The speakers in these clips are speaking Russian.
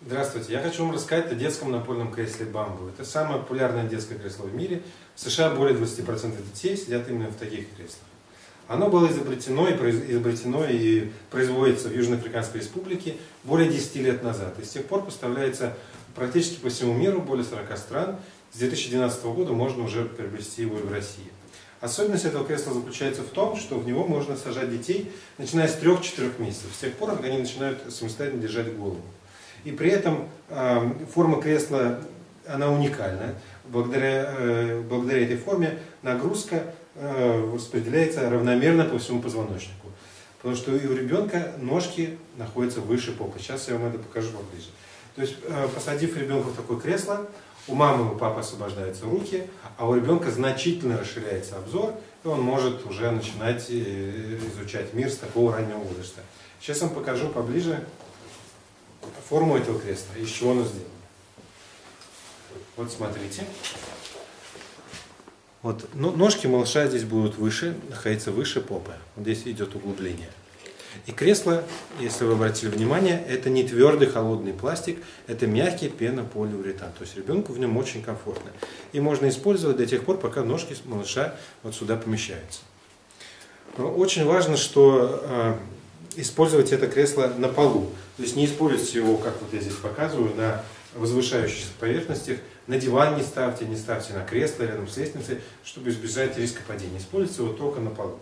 Здравствуйте. Я хочу вам рассказать о детском напольном кресле «Бамбу». Это самое популярное детское кресло в мире. В США более 20% детей сидят именно в таких креслах. Оно было изобретено и, изобретено и производится в Южноафриканской республике более 10 лет назад. И с тех пор поставляется практически по всему миру, более 40 стран. С 2012 года можно уже приобрести его и в России. Особенность этого кресла заключается в том, что в него можно сажать детей, начиная с 3-4 месяцев, с тех пор, как они начинают самостоятельно держать голову. И при этом э, форма кресла, она уникальна. Благодаря, э, благодаря этой форме нагрузка э, распределяется равномерно по всему позвоночнику. Потому что и у ребенка ножки находятся выше попы. Сейчас я вам это покажу поближе. То есть, э, посадив ребенка в такое кресло, у мамы и у папы освобождаются руки, а у ребенка значительно расширяется обзор, и он может уже начинать изучать мир с такого раннего возраста. Сейчас вам покажу поближе форму этого кресла, из чего оно сделано. Вот смотрите. Вот, ну, ножки малыша здесь будут выше, находиться выше попы. Вот здесь идет углубление. И кресло, если вы обратили внимание, это не твердый холодный пластик, это мягкий пенополиуретан. То есть ребенку в нем очень комфортно. И можно использовать до тех пор, пока ножки малыша вот сюда помещаются. Но очень важно, что э, использовать это кресло на полу. То есть не используйте его, как вот я здесь показываю, на возвышающихся поверхностях. На диван не ставьте, не ставьте на кресло рядом с лестницей, чтобы избежать риска падения. Используйте его только на полу.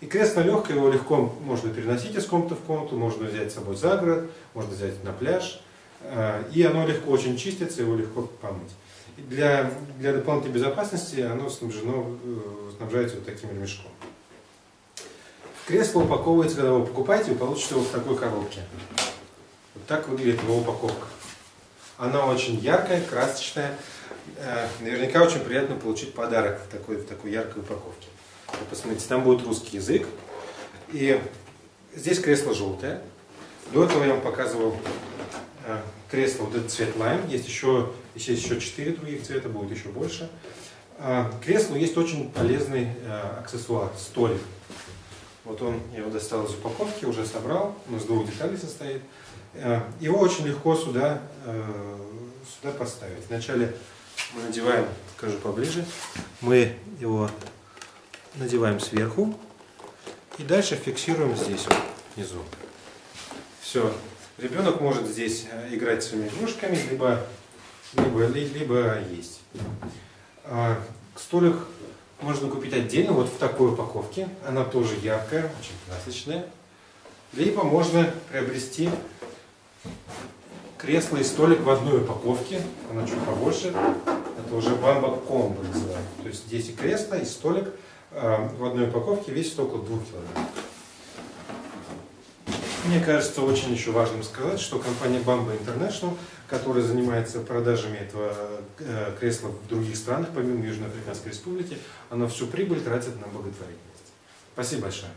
И кресло легкое, его легко можно переносить из комнаты в комнату, можно взять с собой за город, можно взять на пляж. Э, и оно легко очень чистится, его легко помыть. И для, для дополнительной безопасности оно снабжено, э, снабжается вот таким ремешком. Кресло упаковывается, когда вы покупаете, вы получите его в такой коробке. Вот так выглядит его упаковка. Она очень яркая, красочная. Э, наверняка очень приятно получить подарок в такой, в такой яркой упаковке. Вы посмотрите, там будет русский язык. И здесь кресло желтое. До этого я вам показывал э, кресло, вот этот цвет лайм. Есть еще, есть еще четыре других цвета, будет еще больше. Э, креслу есть очень полезный аксессуар, столик. Вот он, я его достал из упаковки, уже собрал, он из двух деталей состоит. Э, его очень легко сюда, э, сюда поставить. Вначале мы надеваем, покажу поближе, мы его надеваем сверху и дальше фиксируем здесь, вот, внизу. Все. Ребенок может здесь э, играть своими игрушками, либо, либо, либо есть. Столик можно купить отдельно, вот в такой упаковке. Она тоже яркая, очень красочная. Либо можно приобрести кресло и столик в одной упаковке. Она чуть побольше. Это уже бамба комбо называют. То есть здесь и кресло, и столик э, в одной упаковке весит около 2 килограмм. Мне кажется, очень еще важным сказать, что компания Bamba International, которая занимается продажами этого э, кресла в других странах, помимо Южноафриканской республики, она всю прибыль тратит на благотворительность. Спасибо большое.